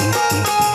Música